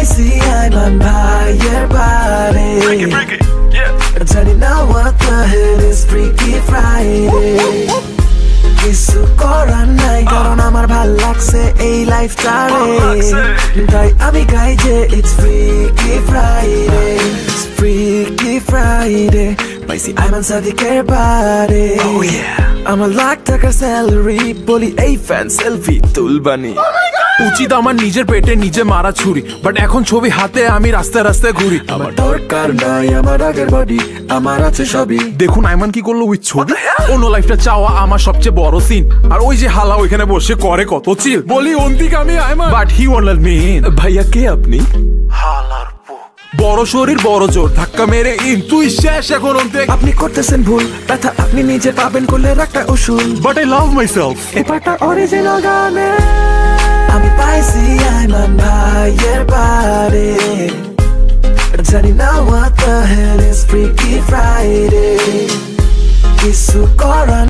পাইছি আইমান ভাইয়ের বারে জানি না what the hell is Freaky Friday কিছু করার নাই কারণ আমার ভাল লাগছে এই লাইফটারে তাই আমি গাই যে it's freaky Friday freaky Friday পাইছি আইমান সাদিকের বারে আমার লাখ টাকার স্যালারি বলি এই ফ্যান সেলফি তুলবানি উচিত আমার নিজের পেটে নিজে মারা ছুরি। বাট এখন ছবি হাতে আমি রাস্তায় রাস্তায় ঘুরি। আমার দরকার নাই আমার আগের বডি আমার আছে সবই। দেখুন আইমান কি করল ওই ছবি? অন্য লাইফটা চাওয়া আমার সবচেয়ে বড় সিন আর ওই যে হালা ওইখানে বসে করে কত চিল বলি অন্তিক আমি Aiman but he want me ভাইয়া কে আপনি? বড় শরীর বড় জোর ধাক্কা মেরে ইন তুই শেষ এখন অন্তিক। আপনি করতেছেন ভুল ব্যথা আপনি নিজে পাবেন করলে একটা উসুল but I love myself এই পাটা অরিজিনাল গানে। পাইছি আইমান ভাইয়ের বারে জানি না what the hell is Freaky Friday কিছু করার